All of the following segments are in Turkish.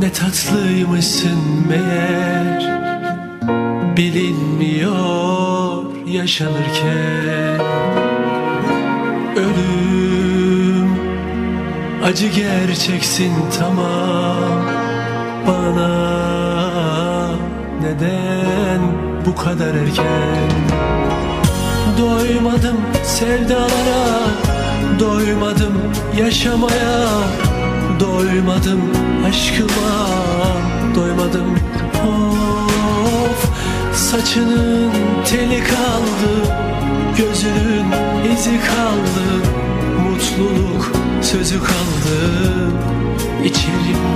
Ne tatlıymışsın meğer. Bilinmiyor yaşanırken. Ölüm acı gerçeksin tamam. Bana neden bu kadar erken? Doymadım sevdalara Doymadım yaşamaya. Doymadım aşkıma Doymadım. Of Saçının teli kaldı Gözünün izi kaldı Mutluluk sözü kaldı. İçerimde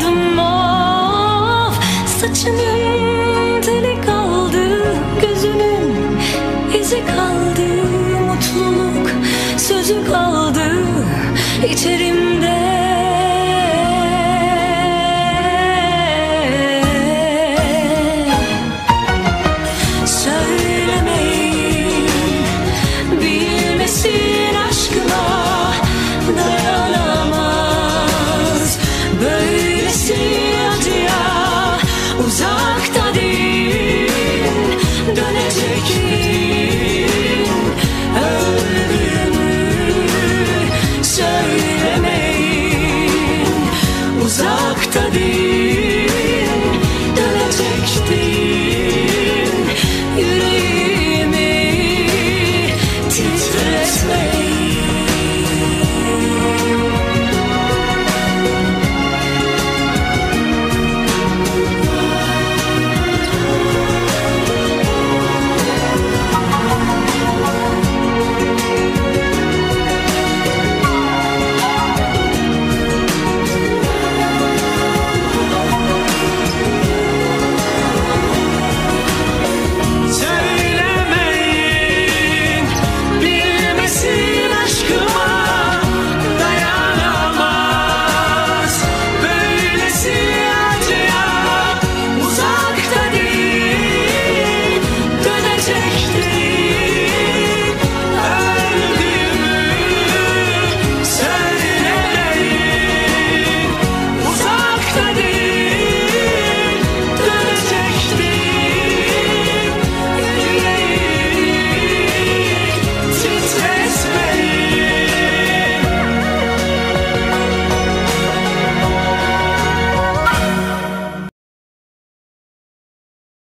doymadım of. Saçının teli kaldı, gözünün izi kaldı, mutluluk sözü kaldı. İçeri